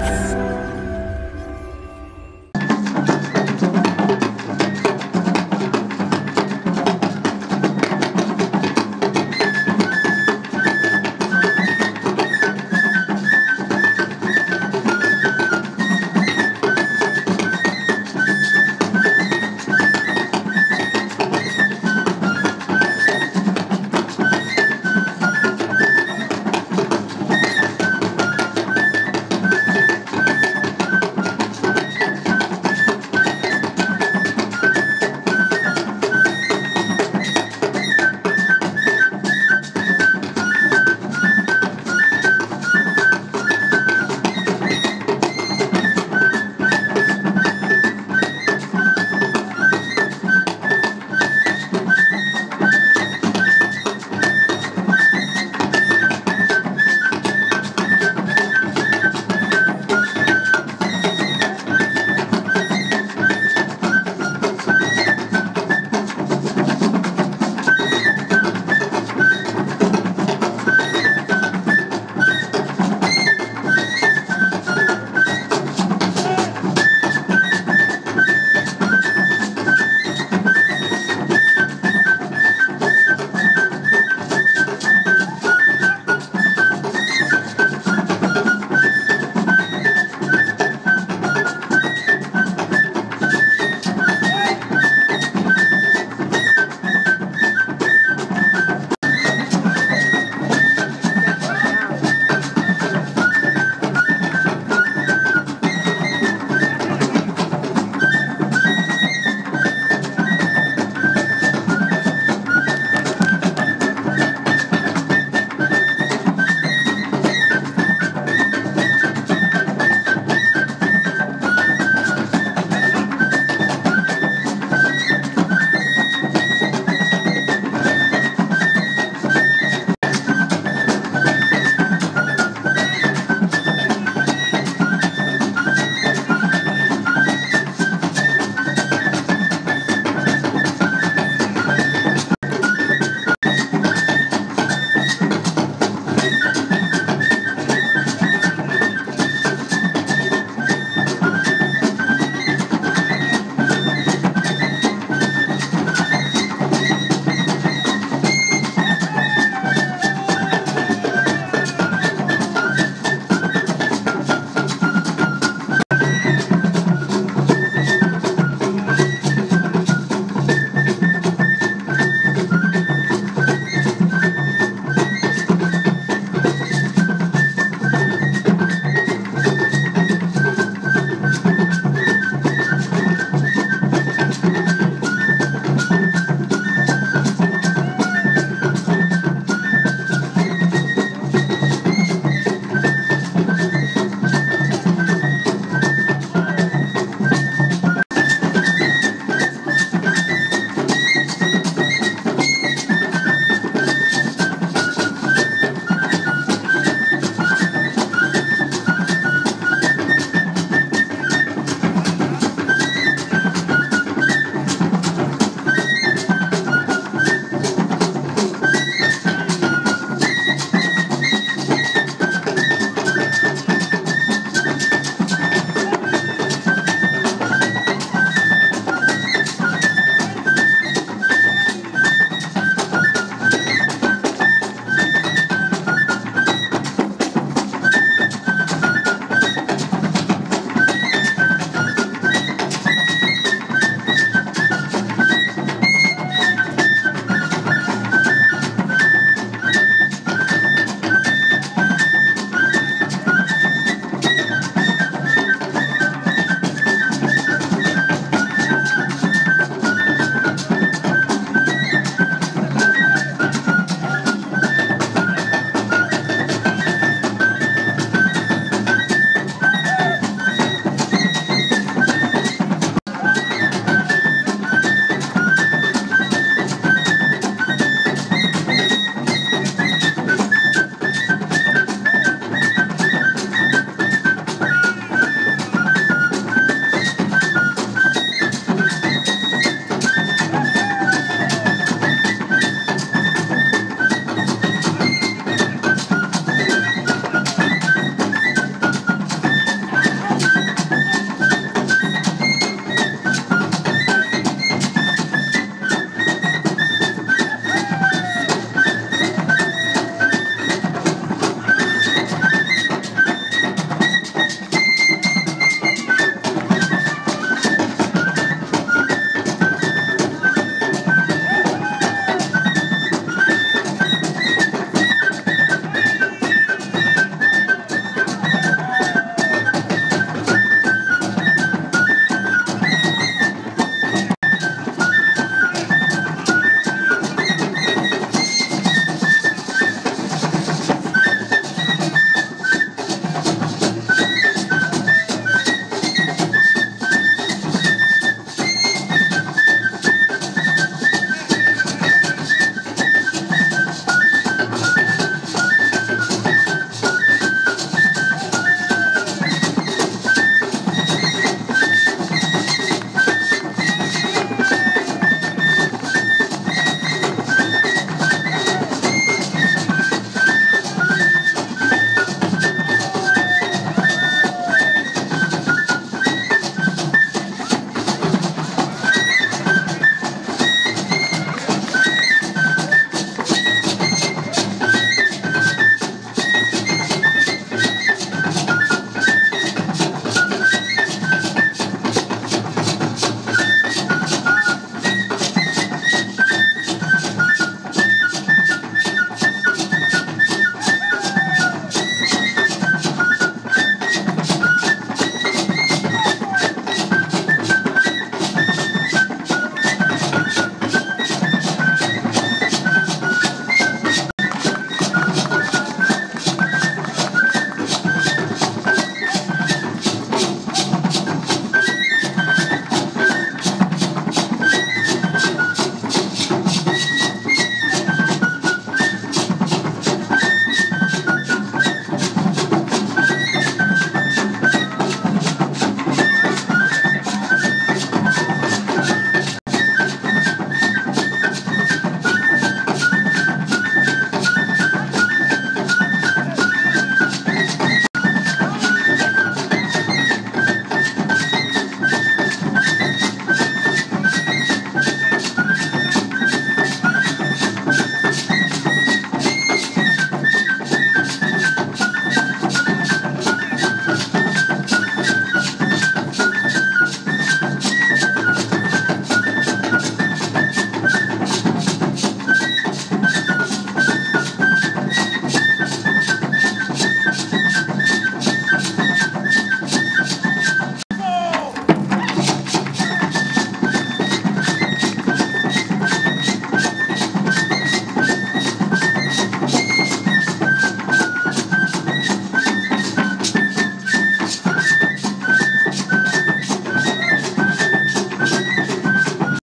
Bye.